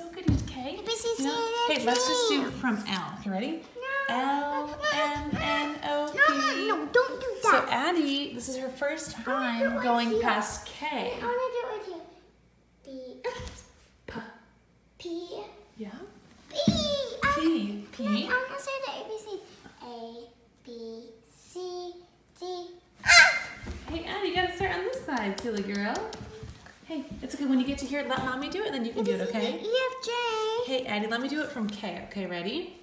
okay? A, B, C, You know- D, Okay, let's just do from L. Okay, ready? No. L M N O P. No, no, no, don't do that. So. Addie, this is her first I wanna time going past K. I want to do it with you. B, P. P, Yeah. B. I- P. P. I'm gonna say the ABC. A, B, C, D. Ah! Hey, Addie, you gotta start on this side, silly girl. Hey, it's okay. When you get to here, let mommy do it, and then you can do it, okay? E, F, J. Hey, Addie, let me do it from K. Okay, ready?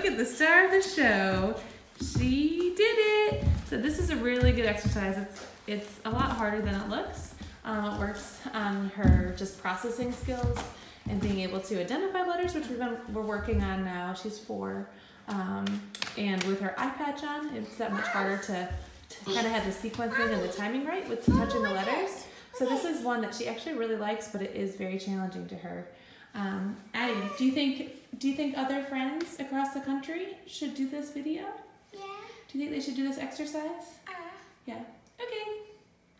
Look at the star of the show. She did it. So this is a really good exercise. It's it's a lot harder than it looks. Um, it works on her just processing skills and being able to identify letters, which we've been we're working on now. She's four, um, and with her eye patch on, it's that much harder to, to kind of have the sequencing and the timing right with touching the letters. So this is one that she actually really likes, but it is very challenging to her. Um, Addie, do you think do you think other friends across the country should do this video? Yeah. Do you think they should do this exercise? Uh, Yeah. Okay.